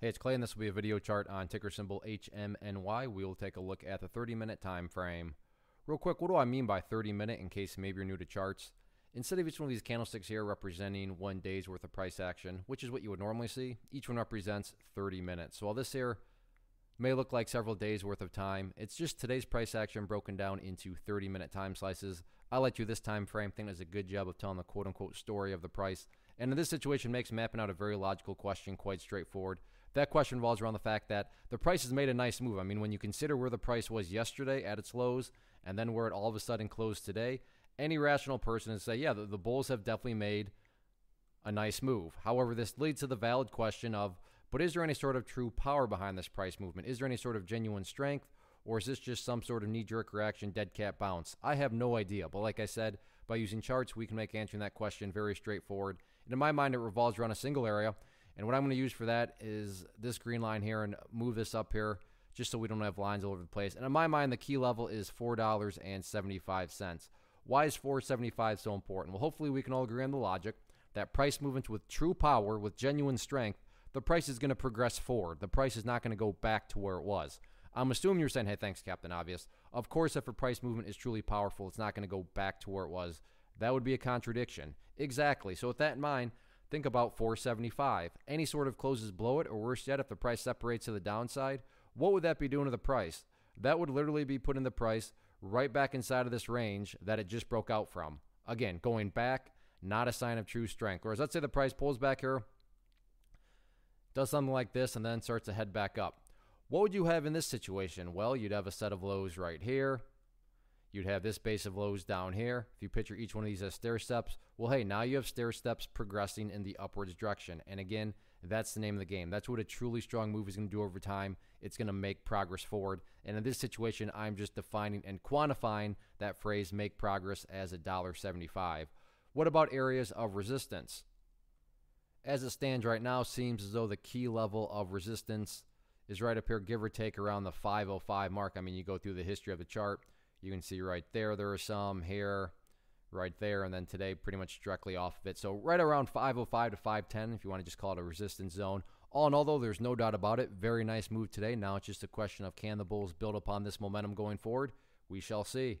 Hey, it's Clay, and this will be a video chart on ticker symbol HMNY. We will take a look at the 30 minute time frame. Real quick, what do I mean by 30 minute in case maybe you're new to charts? Instead of each one of these candlesticks here representing one day's worth of price action, which is what you would normally see, each one represents 30 minutes. So while this here may look like several days worth of time, it's just today's price action broken down into 30 minute time slices. I let you this time frame think does a good job of telling the quote unquote story of the price. And in this situation makes mapping out a very logical question quite straightforward. That question revolves around the fact that the price has made a nice move. I mean, when you consider where the price was yesterday at its lows and then where it all of a sudden closed today, any rational person would say, yeah, the, the bulls have definitely made a nice move. However, this leads to the valid question of, but is there any sort of true power behind this price movement? Is there any sort of genuine strength? Or is this just some sort of knee jerk reaction, dead cat bounce? I have no idea. But like I said, by using charts, we can make answering that question very straightforward. And in my mind, it revolves around a single area. And what I'm going to use for that is this green line here and move this up here just so we don't have lines all over the place. And in my mind, the key level is $4.75. Why is 475 so important? Well, hopefully we can all agree on the logic that price movements with true power, with genuine strength, the price is going to progress forward. The price is not going to go back to where it was. I'm assuming you're saying, hey, thanks, Captain Obvious. Of course, if a price movement is truly powerful, it's not going to go back to where it was. That would be a contradiction. Exactly. So, with that in mind, Think about 475. Any sort of closes below it, or worse yet, if the price separates to the downside, what would that be doing to the price? That would literally be putting the price right back inside of this range that it just broke out from. Again, going back, not a sign of true strength. Whereas let's say the price pulls back here, does something like this, and then starts to head back up. What would you have in this situation? Well, you'd have a set of lows right here, You'd have this base of lows down here. If you picture each one of these as stair steps, well, hey, now you have stair steps progressing in the upwards direction. And again, that's the name of the game. That's what a truly strong move is going to do over time. It's going to make progress forward. And in this situation, I'm just defining and quantifying that phrase make progress as a dollar seventy-five. What about areas of resistance? As it stands right now, seems as though the key level of resistance is right up here, give or take around the 505 mark. I mean, you go through the history of the chart. You can see right there, there are some here, right there, and then today pretty much directly off of it. So right around 505 to 510, if you want to just call it a resistance zone. All in all, though, there's no doubt about it. Very nice move today. Now it's just a question of can the Bulls build upon this momentum going forward? We shall see.